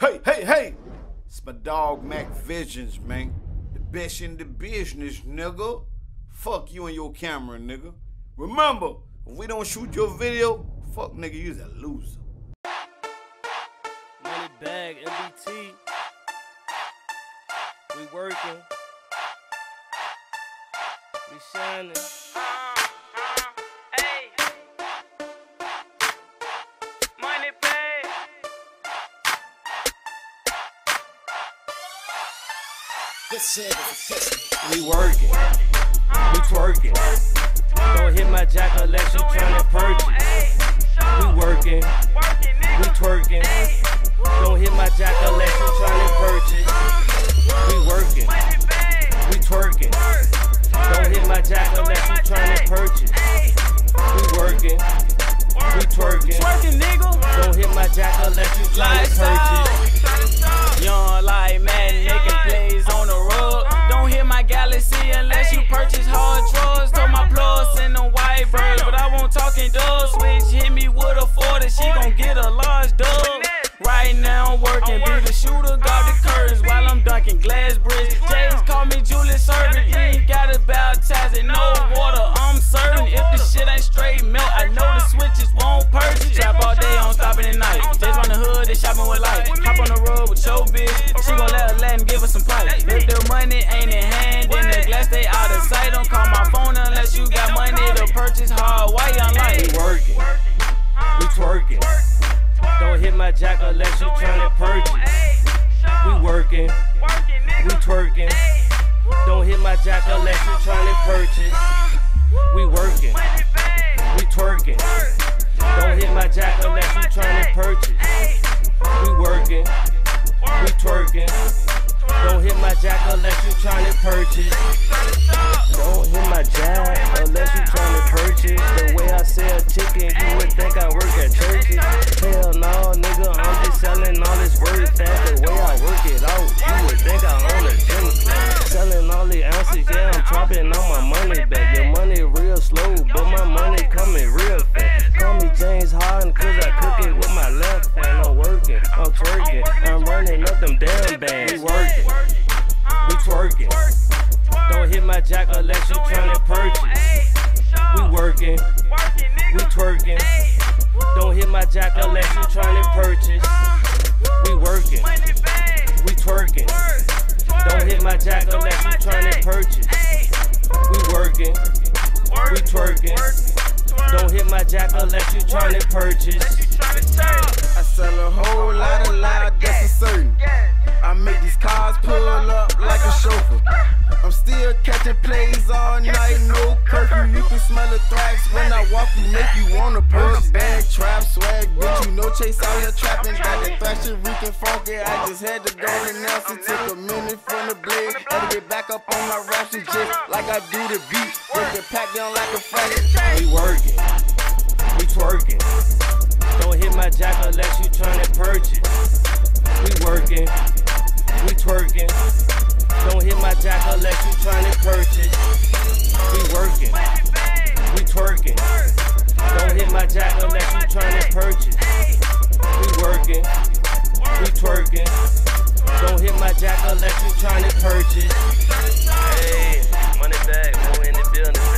Hey, hey, hey! It's my dog MackVisions, man. The best in the business, nigga. Fuck you and your camera, nigga. Remember, if we don't shoot your video, fuck nigga, you's a loser. Money bag, MBT. We working. We shining. We working. We twerking. Don't hit my jack unless you tryna purchase. We working. We twerking. Don't hit my jack unless you tryna purchase. We working. We twerking. Don't hit my jack unless you tryna purchase. We working. We twerking. Don't hit my jack unless you tryna purchase. But I won't talk in dubs. Switch hit me with a 40, she gon' get a large dub. Right now I'm working, be the shooter, guard the curtains while I'm dunking glass bricks. James call me Julius Erving, you ain't gotta baptize it, no water, I'm certain. If the shit ain't straight milk, I know the switches won't purchase. Trap all day, I'm stopping at night. Just on the hood, they shopping with light. Hop on the road with your bitch, she gon' let her Latin give her some pipe. If the money ain't in hand, hard. Why young We working. We twerking. Don't hit my jack unless you tryna purchase. We working. We twerking. Don't hit my jack unless you tryna purchase. We working. We twerking. Don't hit my jack unless you tryna purchase. We working. We twerking. Don't hit my jack unless you tryna purchase. Don't hit my jack unless you tryna I work at churches. Hell no, nigga, I'm just selling all this word fat. The way I work it out, you would think I own a gym. Selling all the ounces, yeah, I'm chopping all my money back. Your money real slow, but my money coming real fast. Call me James Harden, cause I cook it with my left hand. I'm working, I'm twerking, I'm running up them damn bands. We working, we twerking. Don't hit my jack unless you tryna purchase. We working, we twerking. Don't hit my jack unless you tryna purchase. We working, we twerking. Don't hit my jack unless you tryna purchase. We working, we twerking. Don't hit my jack unless you tryna purchase. I sell a whole lot of loud, that's for certain. I make these cars pull up like a chauffeur. I'm still catching plays all night, no curfew. You can smell the thrax when I walk, you make you Got the thrasher, reeking funky. I just had to go to Nelson, took a minute from the blade. Had to get back up on my raps and just like I do the beat. Break the pack down like a fraction. We working, we twerking. Don't hit my jack unless you tryna purchase. We working, we twerking. Don't hit my jack unless you tryna purchase. We working, jack Electric trying to purchase. Hey, money bag, more in the building,